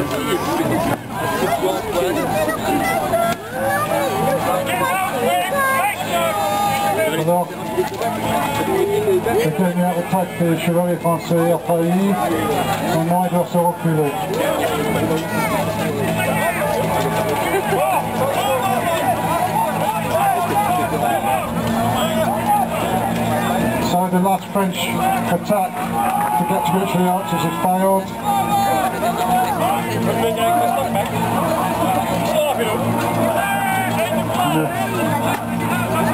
Alors, le dernier attaque des chevaliers français a failli, maintenant il doit se reculer. So the last French attack to get to archers has failed. And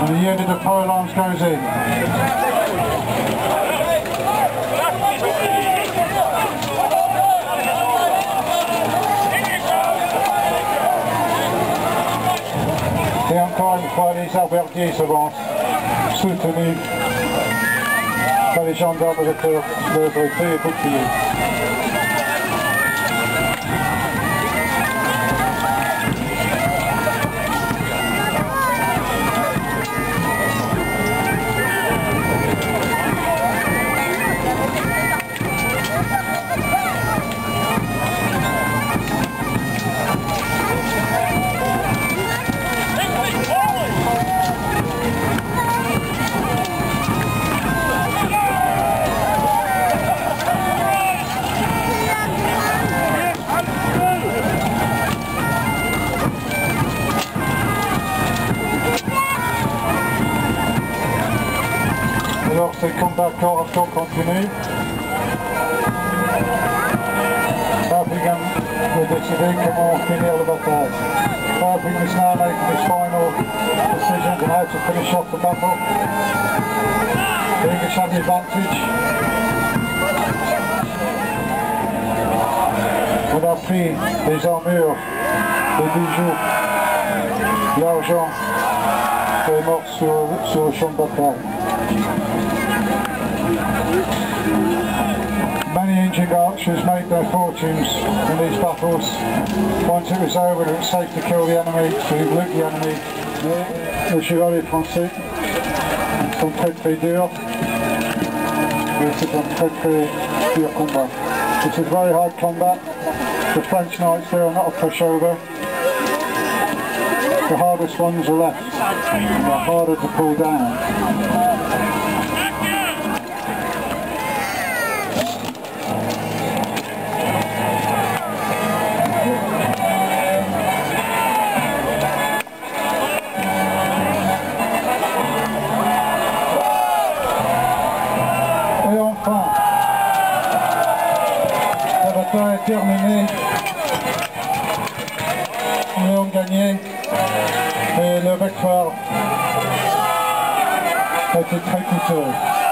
the end of the pylons goes in. Et encore une fois, se soutenus par les gendarmes de bouclier. Alors ces combats corps à corps continuent. Buckingham will décider comment finir la bataille. Buckingham is now making his final decisions on how to finish off the battle. The English have the advantage. On a pris les armures, les bijoux, l'argent est mort sur, sur le champ de bataille. Many injured archers made their fortunes in these battles. Once it was over, it was safe to kill the enemy, to loot the enemy. Le chevalier français sont très très durs. Et c'est un très combat. It's a very hard combat. The French knights there are not a pushover. The hardest ones are left. They're harder to pull down. et ont gagné et le record était très coûteux.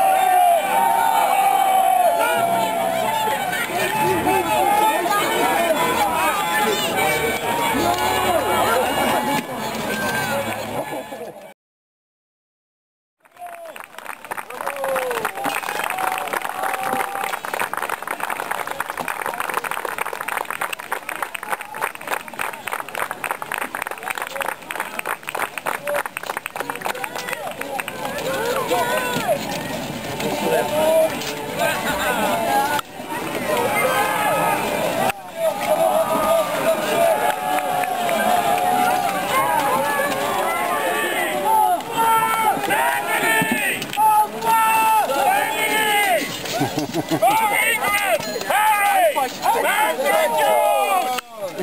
England! Harry! Maarten Jones!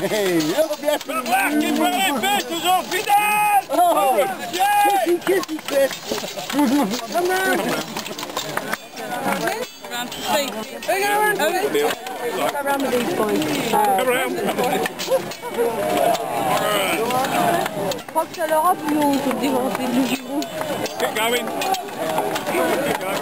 Heel blij met Lachje, maar een beetje zo gedaan! Oh! Kissy, kissy, kissy! around to see. Are you around to see? Go around with these boys. Come around. Je crois que ça leur a plu, on se dévore des nouveaux. Keep going. Keep going.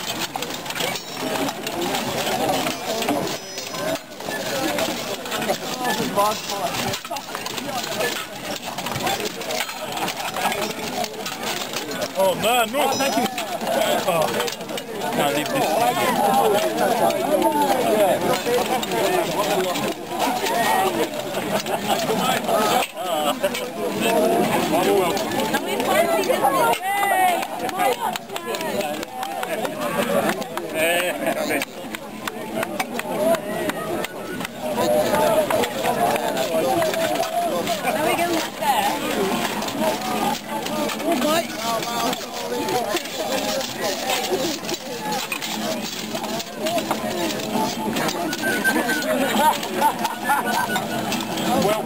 Oh man, no. Oh, thank you. Oh. Can't leave this. Well